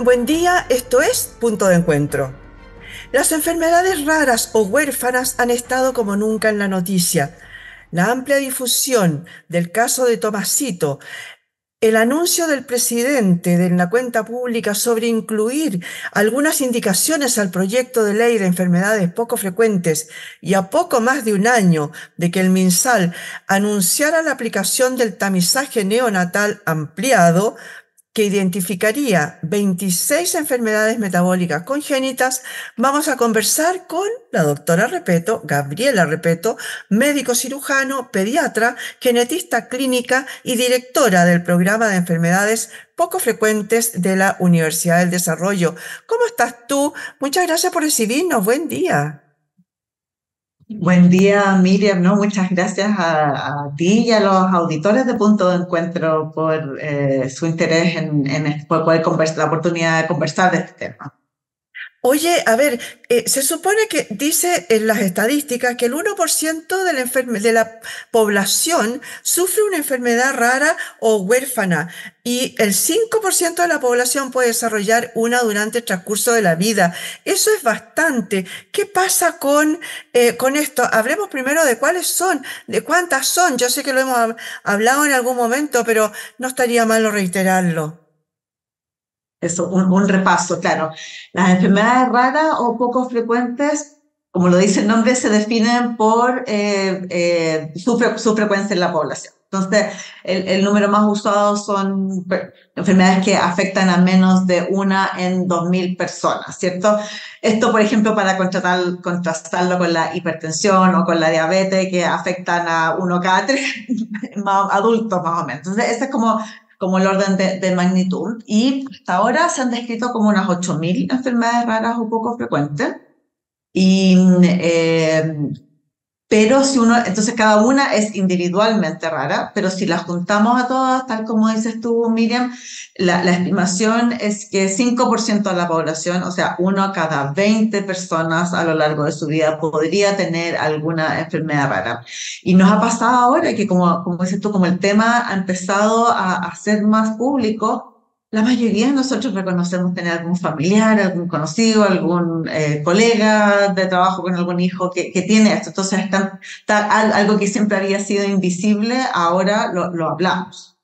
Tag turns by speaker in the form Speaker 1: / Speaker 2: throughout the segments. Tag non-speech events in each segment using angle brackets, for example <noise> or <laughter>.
Speaker 1: Buen día, esto es Punto de Encuentro. Las enfermedades raras o huérfanas han estado como nunca en la noticia. La amplia difusión del caso de Tomasito, el anuncio del presidente de la cuenta pública sobre incluir algunas indicaciones al proyecto de ley de enfermedades poco frecuentes y a poco más de un año de que el MinSal anunciara la aplicación del tamizaje neonatal ampliado que identificaría 26 enfermedades metabólicas congénitas, vamos a conversar con la doctora Repeto, Gabriela Repeto, médico cirujano, pediatra, genetista clínica y directora del programa de enfermedades poco frecuentes de la Universidad del Desarrollo. ¿Cómo estás tú? Muchas gracias por recibirnos. Buen día.
Speaker 2: Buen día, Miriam. ¿no? Muchas gracias a, ti y a los auditores de Punto de Encuentro por eh, su interés en, en poder conversar, la oportunidad de conversar de este tema.
Speaker 1: Oye, a ver, eh, se supone que dice en las estadísticas que el 1% de la, de la población sufre una enfermedad rara o huérfana y el 5% de la población puede desarrollar una durante el transcurso de la vida. Eso es bastante. ¿Qué pasa con, eh, con esto? Hablemos primero de cuáles son, de cuántas son. Yo sé que lo hemos hablado en algún momento, pero no estaría malo reiterarlo.
Speaker 2: Eso, un, repaso, claro. Las enfermedades raras o poco frecuentes, como lo dice el nombre, se definen por eh, eh, su, frecuencia en la población. Entonces, el, número más usado son enfermedades que afectan a menos de una en 2.000 personas, ¿cierto? Esto, por ejemplo, para contratar, contrastarlo con la hipertensión o con la diabetes, que afectan a uno cada tres <laughs> adultos más o menos. Entonces, ese es como como el orden de, magnitud. Y hasta ahora se han descrito como unas 8.000 enfermedades raras o poco frecuentes. Y eh, pero si uno, entonces cada una es individualmente rara, pero si las juntamos a todas, tal como dices tú, Miriam, la, estimación es que 5% de la población, o sea, uno cada 20 personas a lo largo de su vida podría tener alguna enfermedad rara. Y nos ha pasado ahora que, como, como dices tú, como el tema ha empezado a, a ser más público, la mayoría de nosotros reconocemos tener algún familiar, algún conocido, algún eh, colega de trabajo con algún hijo que, tiene esto. Entonces, está, algo que siempre había sido invisible, ahora lo, lo hablamos.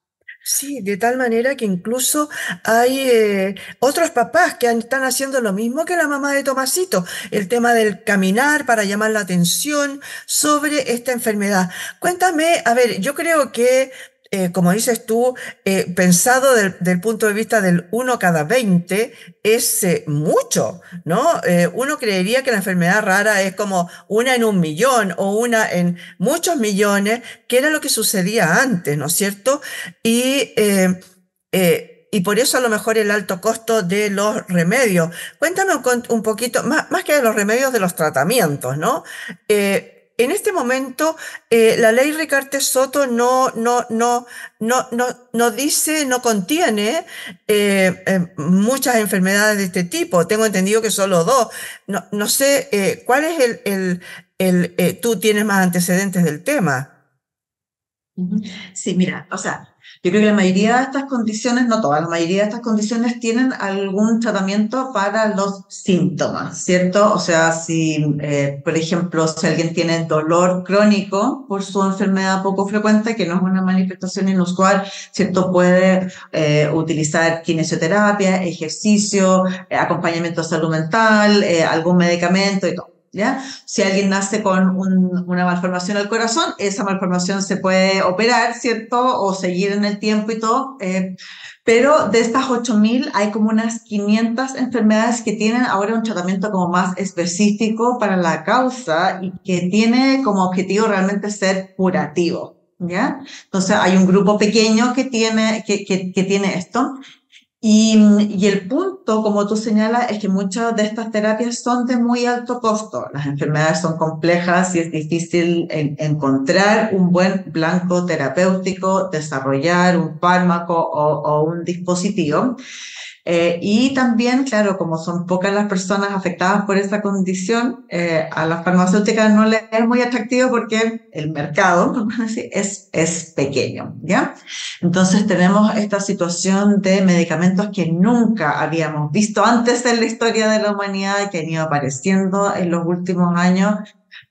Speaker 1: Sí, de tal manera que incluso hay eh, otros papás que están haciendo lo mismo que la mamá de Tomasito, el tema del caminar para llamar la atención sobre esta enfermedad. Cuéntame, a ver, yo creo que eh, como dices tú, eh, pensado del, punto de vista del uno cada 20, es eh, mucho, ¿no? uno creería que la enfermedad rara es como una en un millón o una en muchos millones, que era lo que sucedía antes, ¿no es cierto? Y, y por eso a lo mejor el alto costo de los remedios. Cuéntame un, poquito, más, más, que de los remedios, de los tratamientos, ¿no? En este momento eh, la ley Ricarte Soto no, no, no, no, no, no dice, no contiene eh, eh, muchas enfermedades de este tipo. Tengo entendido que solo dos. No, no sé, ¿cuál es el, el, el tú tienes más antecedentes del tema?
Speaker 2: Sí, mira, o sea, yo creo que la mayoría de estas condiciones, no todas, la mayoría de estas condiciones tienen algún tratamiento para los síntomas, ¿cierto? O sea, si, eh, por ejemplo, si alguien tiene dolor crónico por su enfermedad poco frecuente, que no es una manifestación inusual, ¿cierto? Puede eh, utilizar kinesioterapia, ejercicio, eh, acompañamiento de salud mental, algún medicamento y todo. Si alguien nace con una malformación al corazón, esa malformación se puede operar, ¿cierto? O seguir en el tiempo y todo. Eh, pero de estas 8.000 hay como unas 500 enfermedades que tienen ahora un tratamiento como más específico para la causa y que tiene como objetivo realmente ser curativo. ¿Ya? Entonces hay un grupo pequeño que tiene, que, que, que tiene esto y, el punto, como tú señalas, es que muchas de estas terapias son de muy alto costo. Las enfermedades son complejas y es difícil encontrar un buen blanco terapéutico, desarrollar un fármaco o un dispositivo. Eh, y también, claro, como son pocas las personas afectadas por esa condición, eh, a las farmacéuticas no les es muy atractivo porque el mercado <laughs> es, es pequeño, ¿ya? Entonces tenemos esta situación de medicamentos que nunca habíamos visto antes en la historia de la humanidad y que han ido apareciendo en los últimos años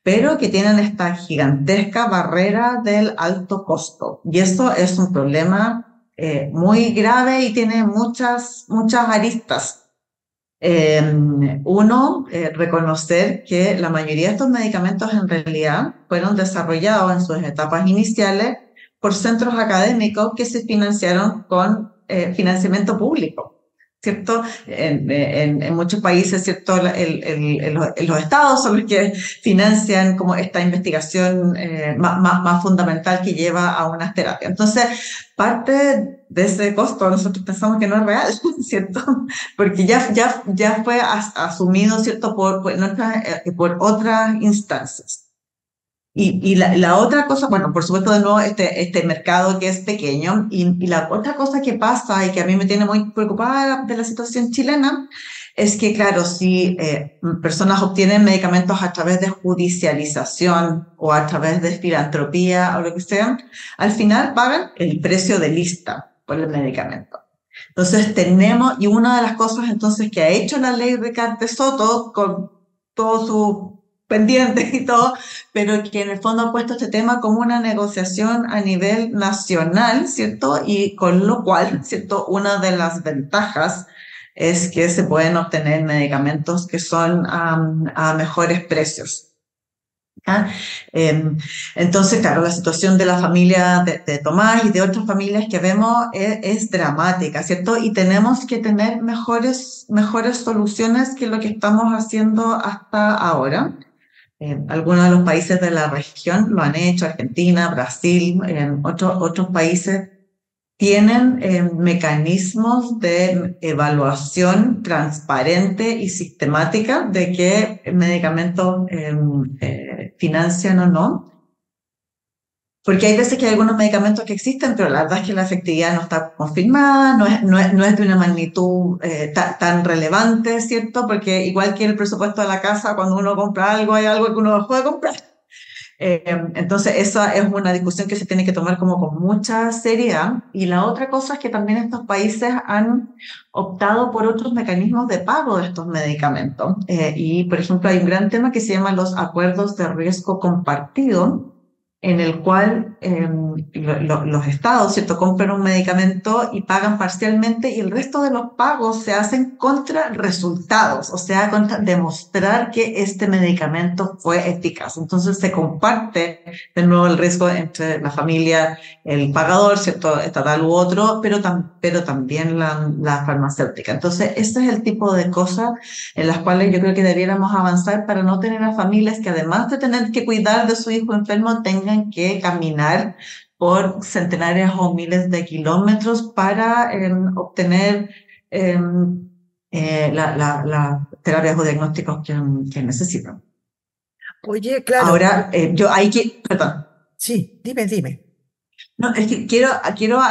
Speaker 2: pero que tienen esta gigantesca barrera del alto costo. Y eso es un problema eh, muy grave y tiene muchas, muchas aristas. Em, uno, eh, reconocer que la mayoría de estos medicamentos en realidad fueron desarrollados en sus etapas iniciales por centros académicos que se financiaron con eh, financiamiento público. ¿Cierto? En, en, muchos países, ¿cierto? El, el, los estados son los que financian como esta investigación eh, más, más, fundamental que lleva a unas terapias. Entonces, parte de ese costo nosotros pensamos que no es real, <laughs> ¿cierto? Porque ya, ya, ya fue asumido, ¿cierto? Por, por, eh, por otras instancias. Y, y la, la, otra cosa, bueno, por supuesto, de nuevo, este, este mercado que es pequeño. Y, y, la otra cosa que pasa y que a mí me tiene muy preocupada de la situación chilena es que, claro, si eh, personas obtienen medicamentos a través de judicialización o a través de filantropía o lo que sea, al final pagan el precio de lista por el medicamento. Entonces tenemos, y una de las cosas entonces que ha hecho la ley Ricardo Soto con todo su pendientes y todo, pero que en el fondo ha puesto este tema como una negociación a nivel nacional, ¿cierto? Y con lo cual, ¿cierto? Una de las ventajas es que se pueden obtener medicamentos que son a mejores precios. Em, entonces, claro, la situación de la familia de, Tomás y de otras familias que vemos es, dramática, ¿cierto? Y tenemos que tener mejores, mejores soluciones que lo que estamos haciendo hasta ahora. Eh, algunos de los países de la región lo han hecho, Argentina, Brasil, en otros otros países tienen eh, mecanismos de evaluación transparente y sistemática de qué medicamentos eh, financian o no. Porque hay veces que hay algunos medicamentos que existen, pero la verdad es que la efectividad no está confirmada, no es, no es, no es de una magnitud eh, tan relevante, ¿cierto? Porque igual que el presupuesto de la casa, cuando uno compra algo, hay algo que uno puede comprar. Eh, entonces, esa es una discusión que se tiene que tomar como con mucha seriedad. Y la otra cosa es que también estos países han optado por otros mecanismos de pago de estos medicamentos. Eh, y, por ejemplo, hay un gran tema que se llama los acuerdos de riesgo compartido, en el cual em, los estados, ¿cierto?, compran un medicamento y pagan parcialmente y el resto de los pagos se hacen contra resultados, o sea, contra demostrar que este medicamento fue eficaz. Entonces se comparte de nuevo el riesgo entre la familia, el pagador, ¿cierto?, estatal u otro, pero, pero también la, la farmacéutica. Entonces, ese es el tipo de cosas en las cuales yo creo que debiéramos avanzar para no tener a familias que además de tener que cuidar de su hijo enfermo, tengan que caminar por centenares o miles de kilómetros para em, obtener em, eh, las la, terapias o diagnósticos que, que, necesitan.
Speaker 1: Oye, claro.
Speaker 2: Ahora, eh, yo hay que, perdón.
Speaker 1: Sí, dime, dime.
Speaker 2: No, es que quiero, quiero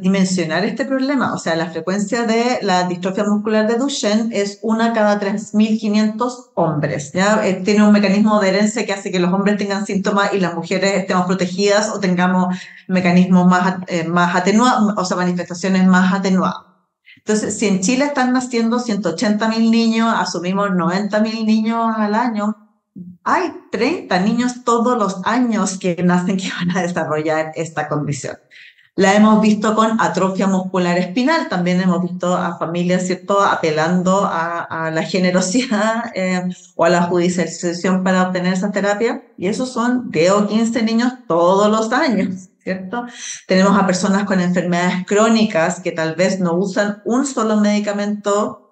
Speaker 2: dimensionar este problema. O sea, la frecuencia de la distrofia muscular de Duchenne es una cada 3.500 hombres. ¿ya? Eh, tiene un mecanismo de herencia que hace que los hombres tengan síntomas y las mujeres estemos protegidas o tengamos mecanismos más, eh, más atenuados, o sea, manifestaciones más atenuadas. Entonces, si en Chile están naciendo 180.000 niños, asumimos 90.000 niños al año, hay 30 niños todos los años que nacen que van a desarrollar esta condición. La hemos visto con atrofia muscular espinal, también hemos visto a familias, ¿cierto?, apelando a, la generosidad <laughs> eh, o a la judicialización para obtener esa terapia, y esos son 10 o 15 niños todos los años, ¿cierto? Tenemos a personas con enfermedades crónicas que tal vez no usan un solo medicamento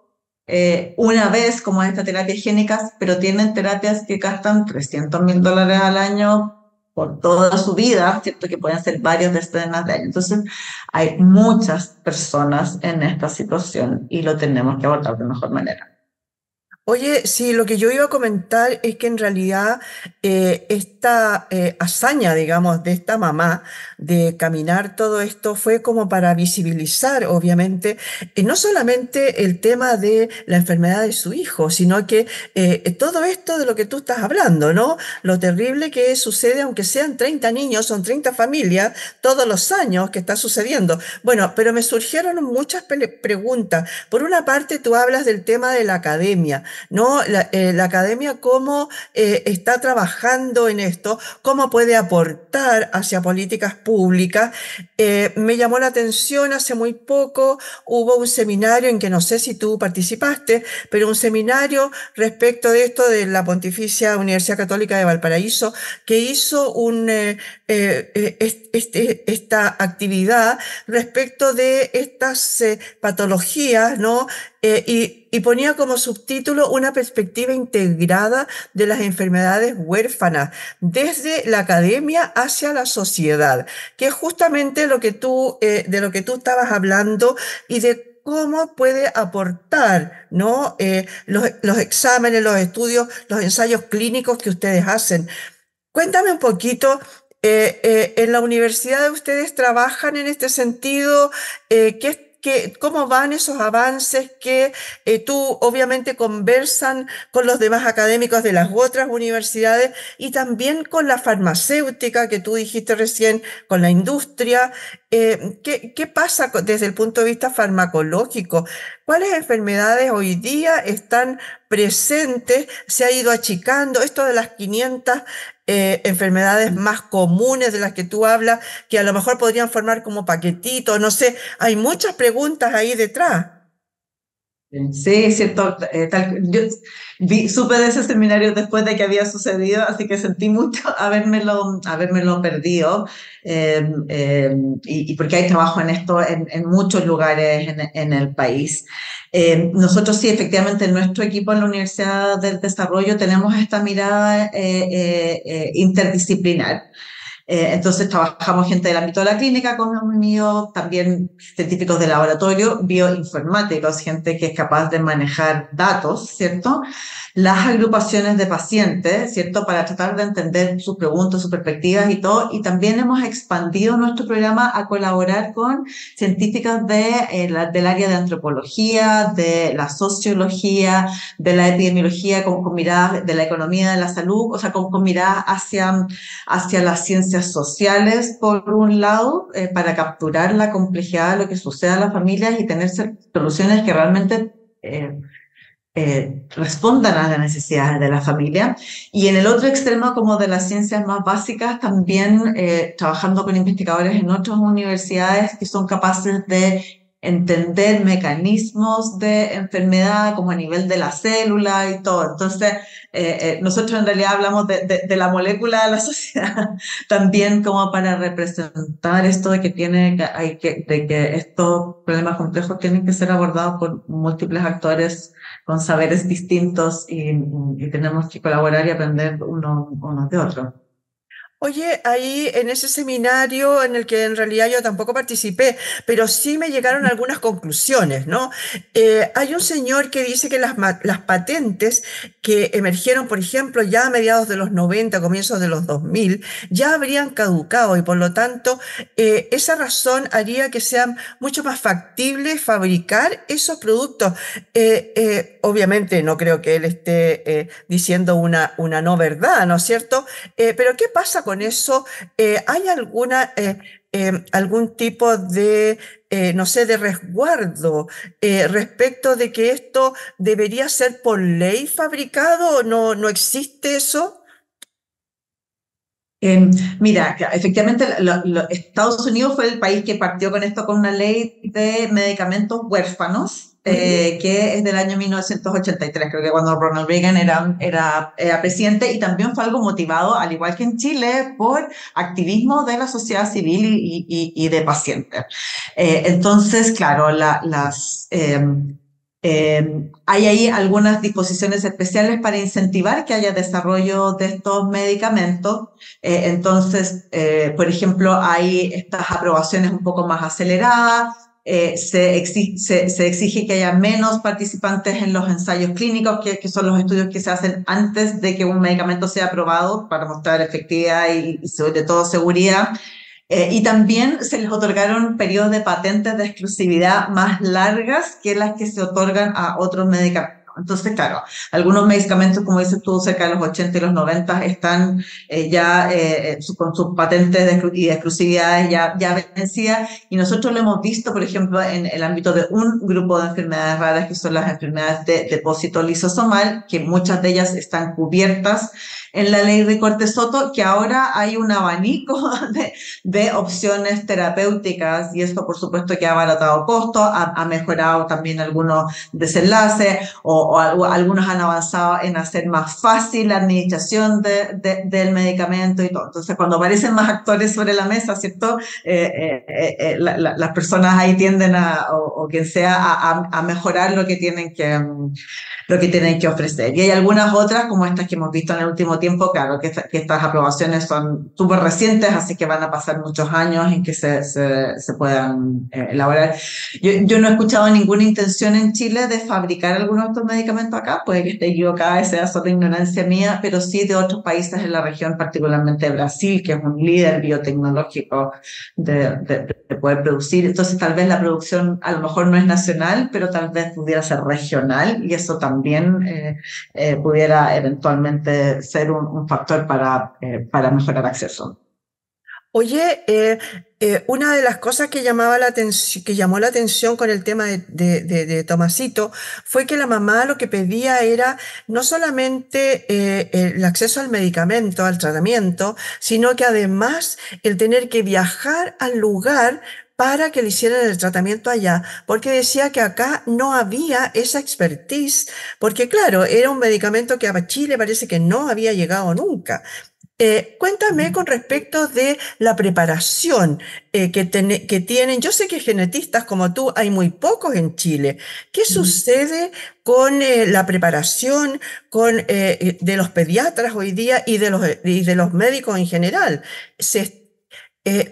Speaker 2: eh, una vez como esta terapia higiénica, pero tienen terapias que gastan 300 mil dólares al año por toda su vida, ¿cierto? Que pueden ser varios decenas de años. Entonces, hay muchas personas en esta situación y lo tenemos que abordar de mejor manera.
Speaker 1: Oye, sí, lo que yo iba a comentar es que en realidad eh, esta eh, hazaña, digamos, de esta mamá de caminar todo esto fue como para visibilizar, obviamente, eh, no solamente el tema de la enfermedad de su hijo, sino que todo esto de lo que tú estás hablando, ¿no? Lo terrible que sucede, aunque sean 30 niños, son 30 familias, todos los años que está sucediendo. Bueno, pero me surgieron muchas preguntas. Por una parte, tú hablas del tema de la academia. ¿No? La, eh, la academia cómo eh, está trabajando en esto, cómo puede aportar hacia políticas públicas. Eh, me llamó la atención hace muy poco, hubo un seminario en que no sé si tú participaste, pero un seminario respecto de esto de la Pontificia Universidad Católica de Valparaíso, que hizo un, este, esta actividad respecto de estas patologías, ¿no? Y, y ponía como subtítulo una perspectiva integrada de las enfermedades huérfanas desde la academia hacia la sociedad, que es justamente lo que tú, eh, de lo que tú estabas hablando y de cómo puede aportar ¿no? Eh, los, los exámenes, los estudios, los ensayos clínicos que ustedes hacen. Cuéntame un poquito eh, eh, en la universidad ustedes trabajan en este sentido, eh, ¿qué, cómo van esos avances que eh, tú obviamente conversan con los demás académicos de las otras universidades y también con la farmacéutica que tú dijiste recién, con la industria. Eh, ¿qué, ¿Qué pasa desde el punto de vista farmacológico? ¿Cuáles enfermedades hoy día están presentes? ¿Se ha ido achicando esto de las 500 eh, enfermedades más comunes de las que tú hablas, que a lo mejor podrían formar como paquetitos, no sé, hay muchas preguntas ahí detrás.
Speaker 2: Sí, es cierto. Eh, yo supe de ese seminario después de que había sucedido, así que sentí mucho <laughs> habérmelo, habérmelo perdido. Eh, eh, y, porque hay trabajo en esto en, muchos lugares en, en el país. Eh, nosotros sí, efectivamente, en nuestro equipo en la Universidad del Desarrollo tenemos esta mirada interdisciplinar. Eh, entonces trabajamos gente del ámbito de la clínica con mío, también científicos de laboratorio, bioinformáticos, gente que es capaz de manejar datos, ¿cierto? Las agrupaciones de pacientes, ¿cierto? Para tratar de entender sus preguntas, sus perspectivas y todo. Y también hemos expandido nuestro programa a colaborar con científicas de, eh, la, del área de antropología, de la sociología, de la epidemiología, con, con miradas de la economía de la salud, o sea, con, con miradas hacia, hacia las ciencias sociales, por un lado, eh, para capturar la complejidad de lo que sucede a las familias y tener soluciones que realmente eh, eh, respondan a las necesidades de la familia. Y en el otro extremo, como de las ciencias más básicas, también trabajando con investigadores en otras universidades que son capaces de entender mecanismos de enfermedad como a nivel de la célula y todo. Entonces, eh, eh, nosotros en realidad hablamos de, de, de, la molécula de la <laughs> sociedad también como para representar esto de que tiene hay que, de que estos problemas complejos tienen que ser abordados por múltiples actores con saberes distintos y, y tenemos que colaborar y aprender uno, unos de otros.
Speaker 1: Oye, ahí en ese seminario en el que en realidad yo tampoco participé, pero sí me llegaron algunas conclusiones, ¿no? Eh, hay un señor que dice que las, las, patentes que emergieron, por ejemplo, ya a mediados de los 90, comienzos de los 2000, ya habrían caducado y por lo tanto eh, esa razón haría que sean mucho más factibles fabricar esos productos. Eh, obviamente no creo que él esté diciendo una, una no verdad, ¿no es cierto? pero ¿qué pasa con eso, eh, ¿hay alguna, eh, eh, algún tipo de, eh, no sé, de resguardo eh, respecto de que esto debería ser por ley fabricado? ¿No, no existe eso?
Speaker 2: Eh, mira, efectivamente, lo, lo, Estados Unidos fue el país que partió con esto, con una ley de medicamentos huérfanos, eh, que es del año 1983, creo que cuando Ronald Reagan era, era, era, presidente, y también fue algo motivado, al igual que en Chile, por activismo de la sociedad civil y, y, y de pacientes. Eh, entonces, claro, la, las... Eh, hay ahí algunas disposiciones especiales para incentivar que haya desarrollo de estos medicamentos. Eh, entonces, eh, por ejemplo, hay estas aprobaciones un poco más aceleradas se, exige, que haya menos participantes en los ensayos clínicos, que, son los estudios que se hacen antes de que un medicamento sea aprobado para mostrar efectividad y sobre todo seguridad. Eh, y también se les otorgaron periodos de patentes de exclusividad más largas que las que se otorgan a otros medicamentos. Entonces, claro, algunos medicamentos, como dices tú, cerca de los 80 y los 90 están eh, ya eh, eh con sus patentes de, y de exclusividades ya, ya vencidas. Y nosotros lo hemos visto, por ejemplo, en el ámbito de un grupo de enfermedades raras, que son las enfermedades de depósito lisosomal, que muchas de ellas están cubiertas en la ley de Soto, que ahora hay un abanico <laughs> de, de opciones terapéuticas y esto, por supuesto, que ha abaratado costos, ha, ha mejorado también algunos desenlaces o o, algunos han avanzado en hacer más fácil la administración de, del medicamento y todo. Entonces, cuando aparecen más actores sobre la mesa, ¿cierto? Eh, eh, eh, las personas ahí tienden a, o, quien sea, a, a, mejorar lo que tienen que, lo que tienen que ofrecer. Y hay algunas otras, como estas que hemos visto en el último tiempo, claro, que, que estas aprobaciones son súper recientes, así que van a pasar muchos años en que se, se, se puedan elaborar. Yo, yo no he escuchado ninguna intención en Chile de fabricar de estos medicamento acá, puede que esté equivocada, sea solo ignorancia mía, pero sí de otros países en la región, particularmente Brasil, que es un líder biotecnológico de, de, poder producir. Entonces, tal vez la producción a lo mejor no es nacional, pero tal vez pudiera ser regional y eso también eh, eh, pudiera eventualmente ser un, un factor para, eh, para mejorar acceso.
Speaker 1: Oye, eh, eh, una de las cosas que, llamaba la que llamó la atención con el tema de, de, Tomasito fue que la mamá lo que pedía era no solamente eh, el acceso al medicamento, al tratamiento, sino que además el tener que viajar al lugar para que le hicieran el tratamiento allá, porque decía que acá no había esa expertise, porque claro, era un medicamento que a Chile parece que no había llegado nunca. Eh, cuéntame con respecto de la preparación eh, que, que, tienen. Yo sé que genetistas como tú hay muy pocos en Chile. ¿Qué sucede con eh, la preparación con, de los pediatras hoy día y de los, y de los médicos en general?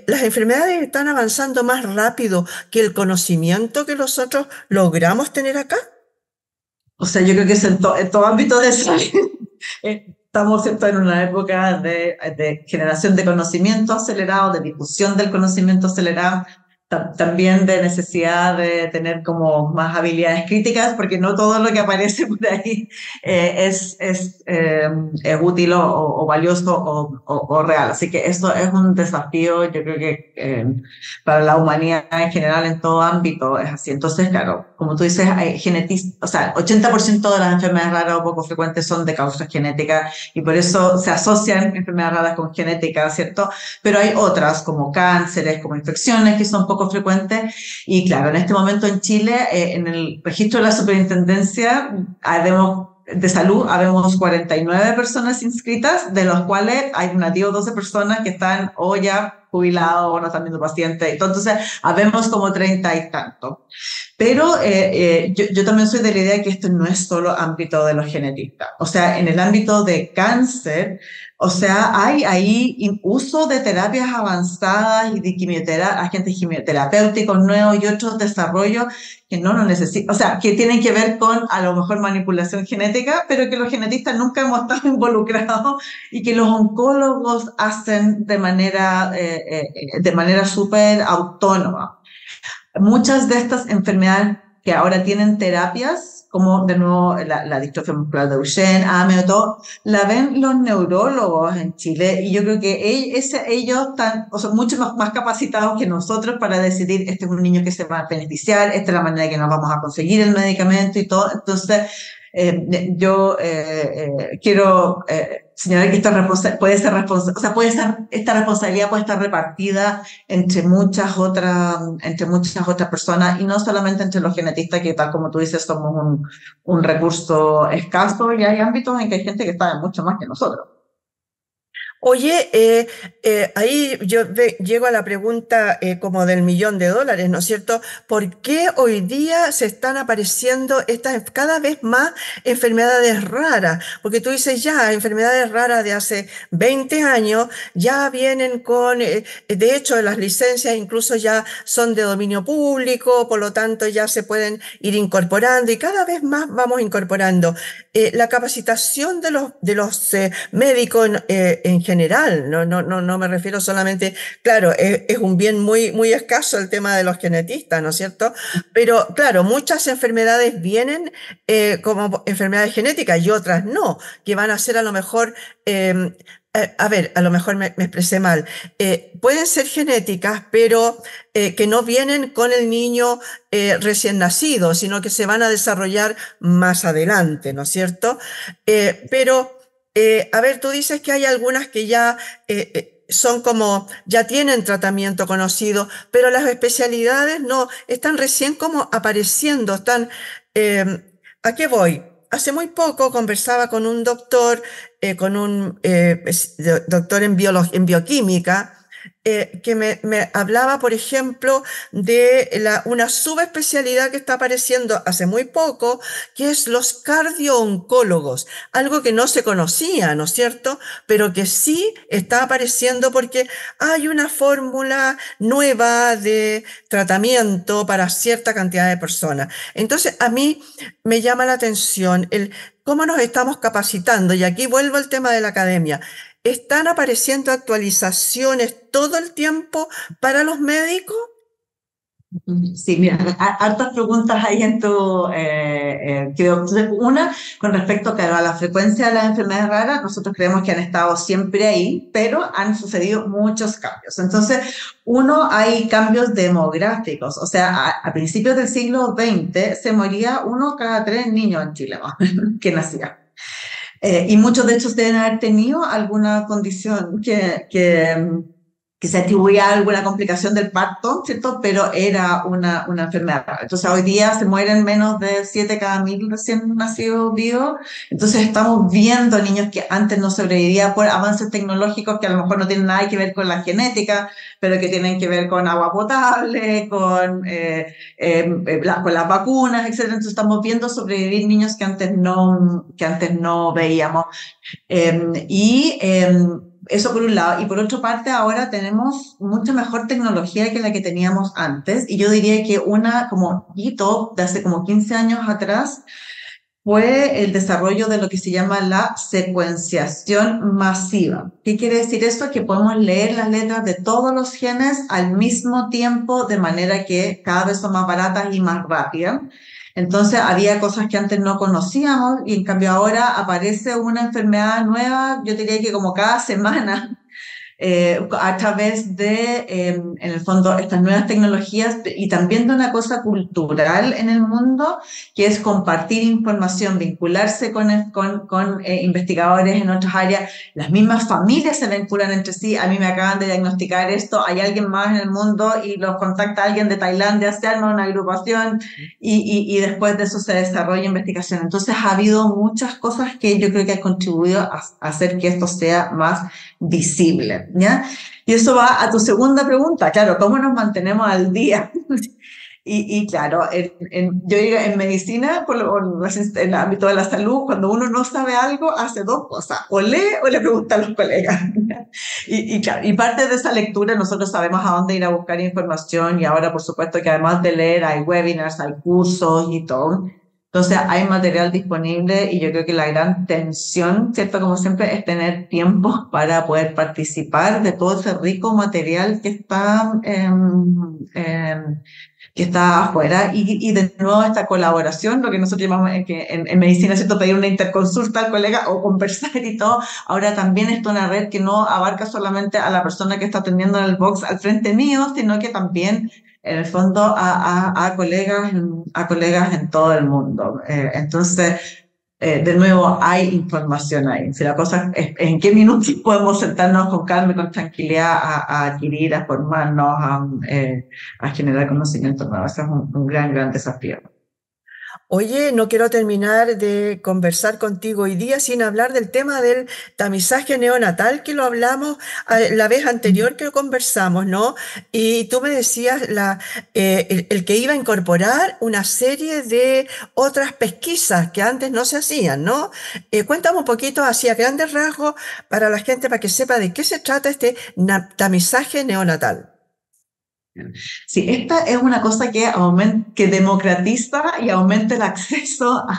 Speaker 1: Las enfermedades están avanzando más rápido que el conocimiento que nosotros logramos tener acá.
Speaker 2: O sea, yo creo que es en, todo ámbito de salud <laughs> estamos en una época de, generación de conocimiento acelerado, de difusión del conocimiento acelerado, también de necesidad de tener como más habilidades críticas, porque no todo lo que aparece <laughs> por ahí eh, es, es, eh, es, útil o, valioso o, o, real. Así que eso es un desafío, yo creo que eh, para la humanidad en general, en todo ámbito, es así. Entonces, claro, como tú dices, hay genetistas, o sea, 80% de las enfermedades raras o poco frecuentes son de causas genéticas y por eso se asocian enfermedades raras con genética, ¿cierto? Pero hay otras como cánceres, como infecciones que son poco frecuentes y claro, en este momento en Chile, eh, en el registro de la superintendencia, de salud, habemos 49 personas inscritas, de los cuales hay una 10 o 12 personas que están o ya jubilado o no están viendo pacientes. Entonces, habemos como treinta y tanto. Pero eh, eh, yo, yo, también soy de la idea que esto no es solo ámbito de los genetistas. O sea, en el ámbito de cáncer, o sea, hay ahí uso de terapias avanzadas y de agentes quimioterapéuticos nuevos y otros desarrollos que no lo necesitan, o sea, que tienen que ver con a lo mejor manipulación genética, pero que los genetistas nunca hemos estado <laughs> involucrados y que los oncólogos hacen de manera, eh, eh, de manera súper autónoma. Muchas de estas enfermedades que ahora tienen terapias como de nuevo la, la distrofia muscular de Duchenne, AME todo, la ven los neurólogos en Chile y yo creo que ellos, están o son mucho más, más capacitados que nosotros para decidir este es un niño que se va a beneficiar, esta es la manera que nos vamos a conseguir el medicamento y todo. Entonces, eh, yo eh, eh, quiero señalar que esta puede ser responsabilidad, o sea, puede ser, esta responsabilidad puede estar repartida entre muchas otras, entre muchas otras personas y no solamente entre los genetistas que tal como tú dices somos un, un recurso escaso y hay ámbitos en que hay gente que sabe mucho más que nosotros.
Speaker 1: Oye, eh, eh, ahí yo llego a la pregunta eh, como del millón de dólares, ¿no es cierto? ¿Por qué hoy día se están apareciendo estas cada vez más enfermedades raras? Porque tú dices ya, enfermedades raras de hace 20 años ya vienen con, de hecho, las licencias incluso ya son de dominio público, por lo tanto ya se pueden ir incorporando y cada vez más vamos incorporando. La capacitación de los, de los médicos en, en general, no, no, no, no me refiero solamente, claro, es, un bien muy, muy escaso el tema de los genetistas, ¿no es cierto? Pero claro, muchas enfermedades vienen eh, como enfermedades genéticas y otras no, que van a ser a lo mejor, eh, a, ver, a lo mejor me, expresé mal, eh, pueden ser genéticas, pero que no vienen con el niño recién nacido, sino que se van a desarrollar más adelante, ¿no es cierto? Pero, eh, a ver, tú dices que hay algunas que ya eh, eh, son como, ya tienen tratamiento conocido, pero las especialidades no, están recién como apareciendo, están, eh, ¿a qué voy? Hace muy poco conversaba con un doctor, con un doctor en, en bioquímica, eh, que me, me hablaba, por ejemplo, de la, una subespecialidad que está apareciendo hace muy poco, que es los cardio-oncólogos, algo que no se conocía, ¿no es cierto? Pero que sí está apareciendo porque hay una fórmula nueva de tratamiento para cierta cantidad de personas. Entonces, a mí me llama la atención el cómo nos estamos capacitando, y aquí vuelvo al tema de la academia. ¿Están apareciendo actualizaciones todo el tiempo para los médicos?
Speaker 2: Sí, mira, ha- hartas preguntas ahí en tu, eh, eh, una, con respecto a la frecuencia de las enfermedades raras, nosotros creemos que han estado siempre ahí, pero han sucedido muchos cambios. Entonces, uno, hay cambios demográficos, o sea, a, a principios del siglo XX se moría uno cada tres niños en Chile, <laughs> que nacía. Eh, y muchos de ellos deben haber tenido alguna condición que, que, que se atribuía a alguna complicación del parto, ¿cierto? Pero era una, una enfermedad. Entonces, hoy día se mueren menos de 7 cada mil recién nacidos vivos. Entonces, estamos viendo niños que antes no sobrevivían por avances tecnológicos que a lo mejor no tienen nada que ver con la genética, pero que tienen que ver con agua potable, con, eh, eh, eh, la- con las vacunas, etc. Entonces, estamos viendo sobrevivir niños que antes no, que antes no veíamos. Eh, y eh, eso por un lado. Y por otra parte, ahora tenemos mucha mejor tecnología que la que teníamos antes. Y yo diría que una como hito de hace como 15 años atrás fue el desarrollo de lo que se llama la secuenciación masiva. ¿Qué quiere decir esto? Que podemos leer las letras de todos los genes al mismo tiempo de manera que cada vez son más baratas y más rápidas. Entonces había cosas que antes no conocíamos y en cambio ahora aparece una enfermedad nueva, yo diría que como cada semana, eh, a través de, eh, en el fondo, estas nuevas tecnologías y también de una cosa cultural en el mundo, que es compartir información, vincularse con, con, eh, investigadores en otras áreas. Las mismas familias se vinculan entre sí. A mí me acaban de diagnosticar esto, hay alguien más en el mundo y los contacta alguien de Tailandia, se arma una agrupación y, y, después de eso se desarrolla investigación. Entonces ha habido muchas cosas que yo creo que han contribuido a hacer que esto sea más visible, ¿ya? Y eso va a tu segunda pregunta, claro, ¿cómo nos mantenemos al día? <laughs> y, y, claro, en, en, yo digo, en medicina, por lo, en el ámbito de la salud, cuando uno no sabe algo, hace dos cosas, o lee o le pregunta a los colegas. <laughs> y, y, claro, y parte de esa lectura nosotros sabemos a dónde ir a buscar información y ahora, por supuesto, que además de leer, hay webinars, hay cursos y todo. Entonces hay material disponible y yo creo que la gran tensión, ¿cierto? Como siempre, es tener tiempo <laughs> para poder participar de todo ese rico material que está, eh, eh, que está afuera. Y, y, de nuevo esta colaboración, lo que nosotros llamamos en, en, en, medicina, ¿cierto? Pedir una interconsulta al colega o conversar y todo. Ahora también está una red que no abarca solamente a la persona que está atendiendo en el box al frente mío, sino que también en el fondo a, a, a, colegas, a colegas en todo el mundo. Eh, entonces, eh, de nuevo, hay información ahí. Si la cosa es en qué minutos <laughs> podemos sentarnos con calma y con tranquilidad a, a adquirir, a formarnos, a, eh, a generar conocimiento nuevo. Ese es un, un gran, gran desafío.
Speaker 1: Oye, no quiero terminar de conversar contigo hoy día sin hablar del tema del tamizaje neonatal que lo hablamos eh, la vez anterior que lo conversamos, ¿no? Y tú me decías la, eh, el, que iba a incorporar una serie de otras pesquisas que antes no se hacían, ¿no? Eh, cuéntame un poquito así a grandes rasgos para la gente, para que sepa de qué se trata este tamizaje neonatal.
Speaker 2: Sí, esta es una cosa que, aument- que democratiza y aumenta el acceso a,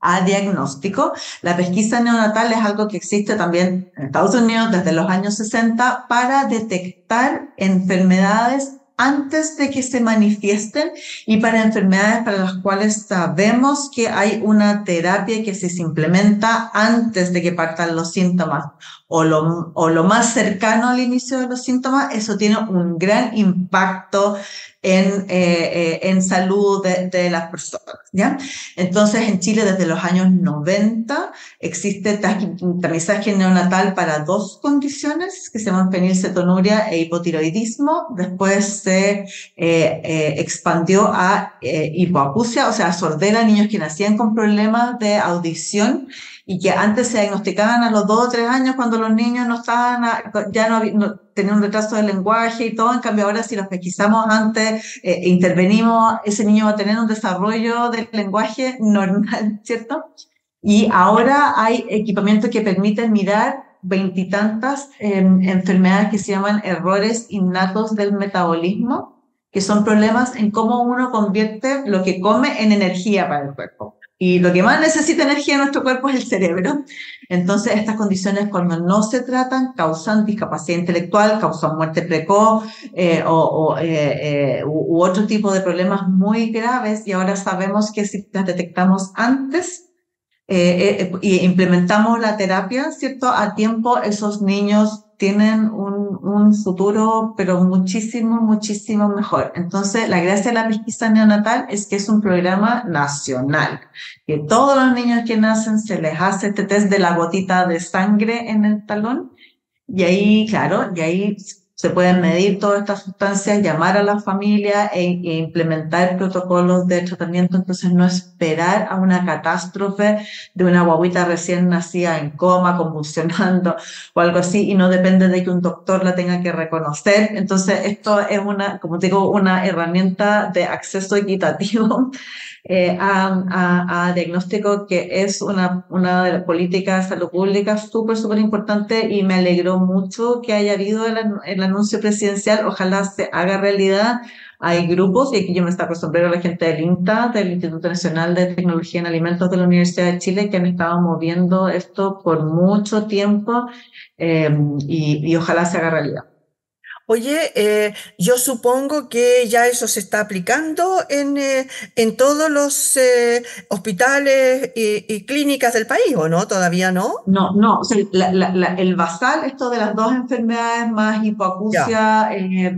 Speaker 2: a diagnóstico. La pesquisa neonatal es algo que existe también en Estados Unidos desde los años 60 para detectar enfermedades antes de que se manifiesten y para enfermedades para las cuales sabemos que hay una terapia que se implementa antes de que partan los síntomas o lo, o lo más cercano al inicio de los síntomas, eso tiene un gran impacto en, eh, eh, en salud de, de, las personas. ¿ya? Entonces, en Chile desde los años 90 existe tamizaje neonatal para dos condiciones que se llaman fenilcetonuria e hipotiroidismo. Después se eh, eh, expandió a eh, hipoacusia, o sea, sordera, niños que nacían con problemas de audición y que antes se diagnosticaban a los dos o tres años cuando los niños no estaban, a, ya no, no, tenían un retraso del lenguaje y todo, en cambio ahora si los pesquisamos antes, eh, intervenimos, ese niño va a tener un desarrollo del lenguaje normal, <laughs> ¿cierto? Y ahora hay equipamientos que permiten mirar veintitantas eh, enfermedades que se llaman errores innatos del metabolismo, que son problemas en cómo uno convierte lo que come en energía para el cuerpo. Y lo que más necesita energía en nuestro cuerpo es el cerebro. Entonces, estas condiciones cuando no se tratan causan discapacidad intelectual, causan muerte precoz eh, o, eh, eh, u, u, otro tipo de problemas muy graves. Y ahora sabemos que si las detectamos antes y implementamos la terapia, ¿cierto? A tiempo, esos niños tienen un, un, futuro, pero muchísimo, muchísimo mejor. Entonces, la gracia de la pesquisa neonatal es que es un programa nacional, que todos los niños que nacen se les hace este test de la gotita de sangre en el talón, y ahí, claro, y ahí se pueden medir todas estas sustancias, llamar a la familia e, e, implementar protocolos de tratamiento, entonces no esperar a una catástrofe de una guaguita recién nacida en coma, <laughs> convulsionando o algo así, y no depende de que un doctor la tenga que reconocer. Entonces esto es una, como digo, una herramienta de acceso equitativo eh, a, a, a, diagnóstico que es una, una políticas de salud pública súper, súper importante y me alegró mucho que haya habido el, el, anuncio presidencial. Ojalá se haga realidad. Hay grupos, y aquí yo me está acostumbrando a la gente del INTA, del Instituto Nacional de Tecnología en Alimentos de la Universidad de Chile, que han estado moviendo esto por mucho tiempo eh, y, y ojalá se haga realidad.
Speaker 1: Oye, eh, yo supongo que ya eso se está aplicando en, eh, en todos los eh, hospitales y, y, clínicas del país, ¿o no? ¿Todavía no?
Speaker 2: No, no. O sea, la, la, la, el basal, esto de las dos enfermedades más hipoacusia,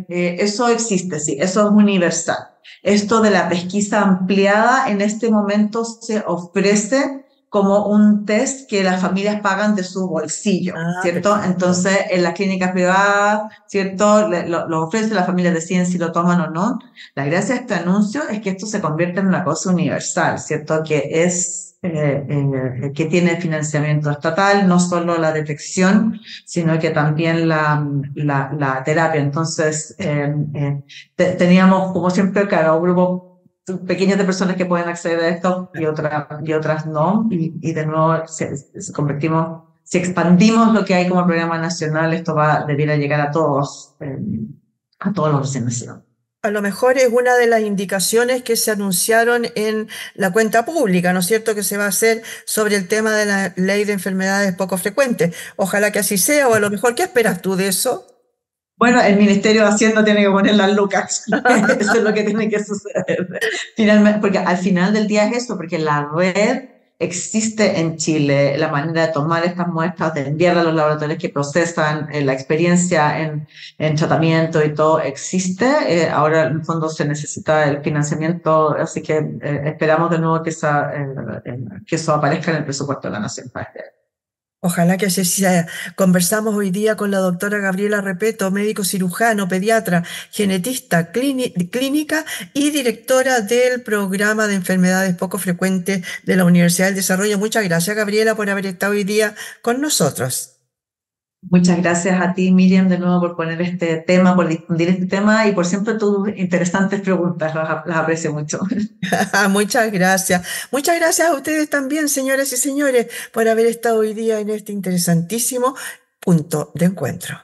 Speaker 2: eso existe, sí, eso es universal. Esto de la pesquisa ampliada en este momento se ofrece como un test que las familias pagan de su bolsillo, ah, ¿cierto? Perfecto. Entonces, en las clínicas privadas, ¿cierto? Lo, lo ofrece, las familias deciden si lo toman o no. La gracia de este anuncio es que esto se convierte en una cosa universal, ¿cierto? Que es, eh, eh, que tiene financiamiento estatal, no solo la detección, sino que también la, la, la terapia. Entonces, eh, te, teníamos, como siempre, cada grupo pequeñas de personas que pueden acceder a esto y otras y otras no y, y de nuevo se, se, convertimos si expandimos lo que hay como programa nacional esto va debiera llegar a todos eh, a todos los recién nacidos
Speaker 1: a lo mejor es una de las indicaciones que se anunciaron en la cuenta pública, ¿no es cierto?, que se va a hacer sobre el tema de la ley de enfermedades poco frecuentes. Ojalá que así sea, o a lo mejor, ¿qué esperas tú de eso?
Speaker 2: Bueno, el Ministerio de Hacienda tiene que poner las lucas. <laughs> eso es lo que tiene que suceder. Finalmente, porque al final del día es eso, porque la red existe en Chile, la manera de tomar estas muestras, de enviarlas a los laboratorios que procesan, eh, la experiencia en, en, tratamiento y todo existe. Eh, ahora, en fondo, se necesita el financiamiento, así que eh, esperamos de nuevo que, esa, que eso aparezca en el presupuesto de la Nación para este.
Speaker 1: Ojalá que sea. Conversamos hoy día con la doctora Gabriela Repeto, médico cirujano, pediatra, genetista clínica y directora del programa de enfermedades poco frecuentes de la Universidad del Desarrollo. Muchas gracias, Gabriela, por haber estado hoy día con nosotros.
Speaker 2: Muchas gracias a ti, Miriam, de nuevo por poner este tema, por difundir este tema y por siempre tus interesantes preguntas. Las, aprecio mucho. <laughs>
Speaker 1: Muchas gracias. Muchas gracias a ustedes también, señoras y señores, por haber estado hoy día en este interesantísimo punto de encuentro.